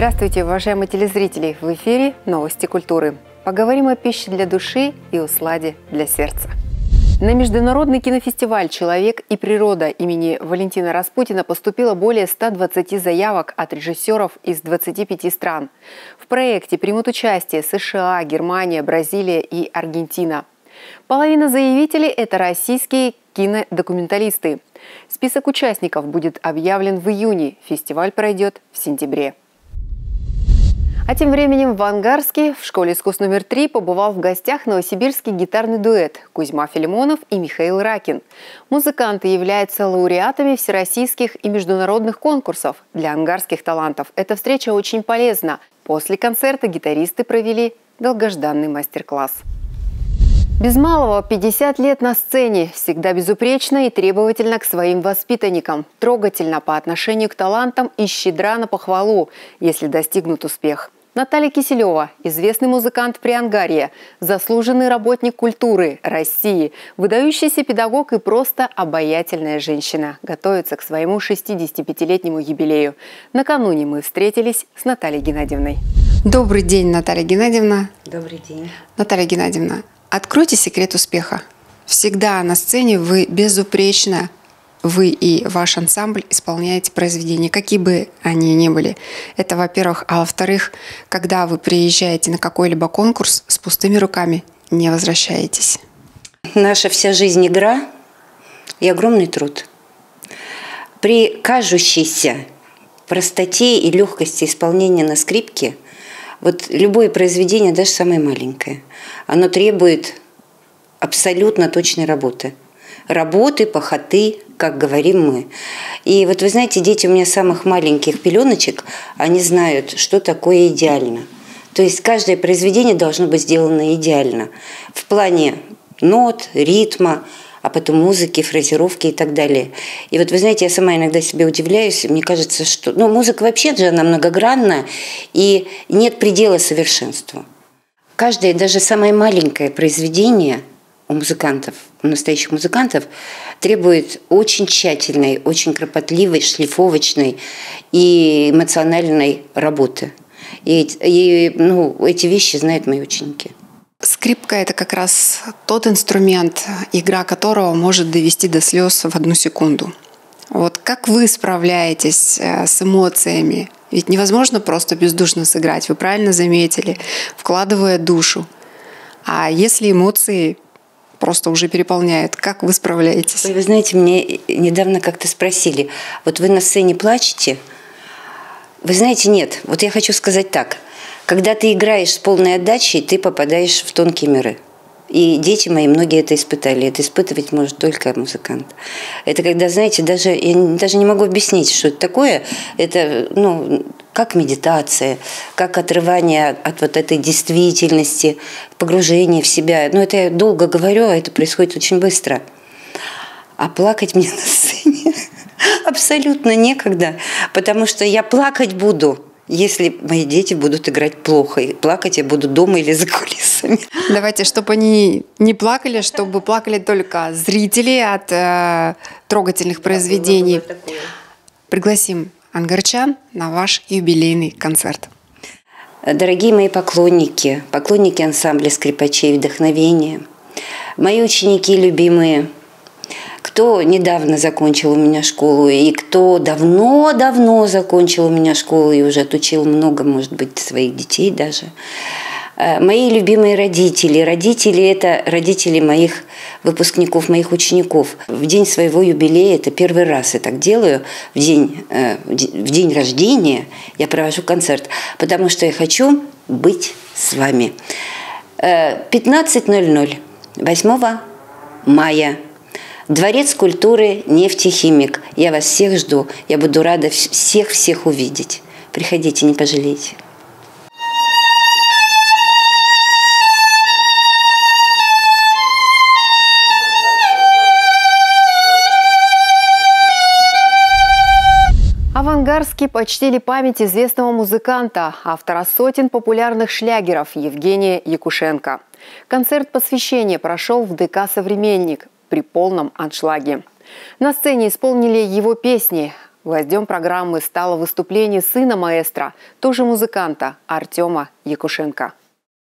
Здравствуйте, уважаемые телезрители! В эфире новости культуры. Поговорим о пище для души и усладе для сердца. На Международный кинофестиваль «Человек и природа» имени Валентина Распутина поступило более 120 заявок от режиссеров из 25 стран. В проекте примут участие США, Германия, Бразилия и Аргентина. Половина заявителей – это российские кинодокументалисты. Список участников будет объявлен в июне. Фестиваль пройдет в сентябре. А тем временем в Ангарске в школе искусств номер три побывал в гостях новосибирский гитарный дуэт Кузьма Филимонов и Михаил Ракин. Музыканты являются лауреатами всероссийских и международных конкурсов для ангарских талантов. Эта встреча очень полезна. После концерта гитаристы провели долгожданный мастер-класс. Без малого 50 лет на сцене, всегда безупречно и требовательно к своим воспитанникам, трогательно по отношению к талантам и щедра на похвалу, если достигнут успех. Наталья Киселева, известный музыкант Приангария, заслуженный работник культуры России, выдающийся педагог и просто обаятельная женщина, готовится к своему 65-летнему юбилею. Накануне мы встретились с Натальей Геннадьевной. Добрый день, Наталья Геннадьевна. Добрый день. Наталья Геннадьевна, Откройте секрет успеха. Всегда на сцене вы безупречно, вы и ваш ансамбль исполняете произведения, какие бы они ни были. Это, во-первых. А во-вторых, когда вы приезжаете на какой-либо конкурс с пустыми руками, не возвращаетесь. Наша вся жизнь игра и огромный труд. При кажущейся простоте и легкости исполнения на скрипке – вот любое произведение, даже самое маленькое, оно требует абсолютно точной работы. Работы, похоты, как говорим мы. И вот вы знаете, дети у меня самых маленьких пеленочек, они знают, что такое идеально. То есть каждое произведение должно быть сделано идеально. В плане нот, ритма, а потом музыки, фразировки и так далее. И вот вы знаете, я сама иногда себе удивляюсь, мне кажется, что ну, музыка вообще же она многогранна, и нет предела совершенству. Каждое, даже самое маленькое произведение у музыкантов, у настоящих музыкантов, требует очень тщательной, очень кропотливой, шлифовочной и эмоциональной работы. И, и ну, эти вещи знают мои ученики. Скрипка – это как раз тот инструмент, игра которого может довести до слез в одну секунду. Вот как вы справляетесь э, с эмоциями? Ведь невозможно просто бездушно сыграть, вы правильно заметили, вкладывая душу. А если эмоции просто уже переполняют, как вы справляетесь? Вы знаете, мне недавно как-то спросили, вот вы на сцене плачете? Вы знаете, нет. Вот я хочу сказать так – когда ты играешь с полной отдачей, ты попадаешь в тонкие миры. И дети мои, многие это испытали. Это испытывать может только музыкант. Это когда, знаете, даже я даже не могу объяснить, что это такое. Это, ну, как медитация, как отрывание от вот этой действительности, погружение в себя. Ну, это я долго говорю, а это происходит очень быстро. А плакать мне на сцене абсолютно некогда, потому что я плакать буду – если мои дети будут играть плохо, и плакать я буду дома или за кулисами. Давайте, чтобы они не плакали, чтобы плакали только зрители от э, трогательных произведений. Пригласим ангарчан на ваш юбилейный концерт. Дорогие мои поклонники, поклонники ансамбля скрипачей вдохновения, мои ученики любимые – кто недавно закончил у меня школу, и кто давно-давно закончил у меня школу и уже отучил много, может быть, своих детей даже. Э, мои любимые родители. Родители – это родители моих выпускников, моих учеников. В день своего юбилея, это первый раз я так делаю, в день, э, в день рождения я провожу концерт, потому что я хочу быть с вами. 15.00, э, 8 мая Дворец культуры «Нефтехимик». Я вас всех жду. Я буду рада всех-всех увидеть. Приходите, не пожалеете. Авангарский почтили память известного музыканта, автора сотен популярных шлягеров Евгения Якушенко. Концерт посвящения прошел в ДК «Современник» при полном аншлаге. На сцене исполнили его песни Гвоздем программы стало выступление сына маэстро, тоже музыканта Артема Якушенко.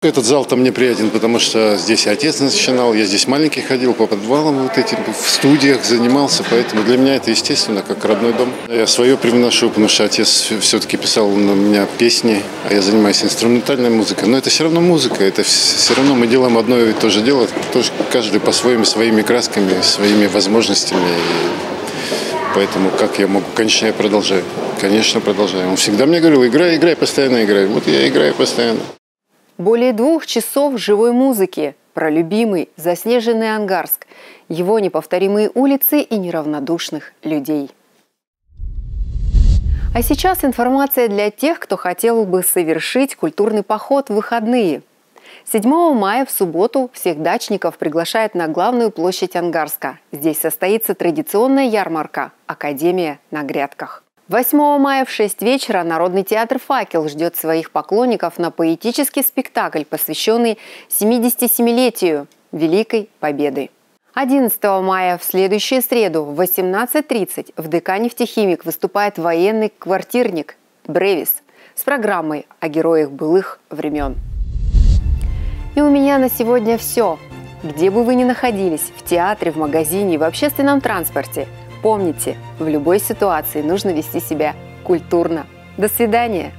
Этот зал там мне приятен, потому что здесь отец начинал, я здесь маленький ходил по подвалам вот этим, в студиях занимался, поэтому для меня это естественно, как родной дом. Я свое привношу, потому что отец все-таки писал на меня песни, а я занимаюсь инструментальной музыкой. Но это все равно музыка, это все равно мы делаем одно и то же дело, тоже каждый по-своему, своими красками, своими возможностями. И поэтому как я могу? Конечно, я продолжаю. Конечно, продолжаю. Он всегда мне говорил, играй, играй, постоянно играй. Вот я играю постоянно. Более двух часов живой музыки про любимый заснеженный Ангарск, его неповторимые улицы и неравнодушных людей. А сейчас информация для тех, кто хотел бы совершить культурный поход в выходные. 7 мая в субботу всех дачников приглашают на главную площадь Ангарска. Здесь состоится традиционная ярмарка «Академия на грядках». 8 мая в 6 вечера Народный театр «Факел» ждет своих поклонников на поэтический спектакль, посвященный 77-летию Великой Победы. 11 мая в следующую среду в 18.30 в ДК «Нефтехимик» выступает военный квартирник «Бревис» с программой о героях былых времен. И у меня на сегодня все. Где бы вы ни находились, в театре, в магазине, в общественном транспорте – Помните, в любой ситуации нужно вести себя культурно. До свидания!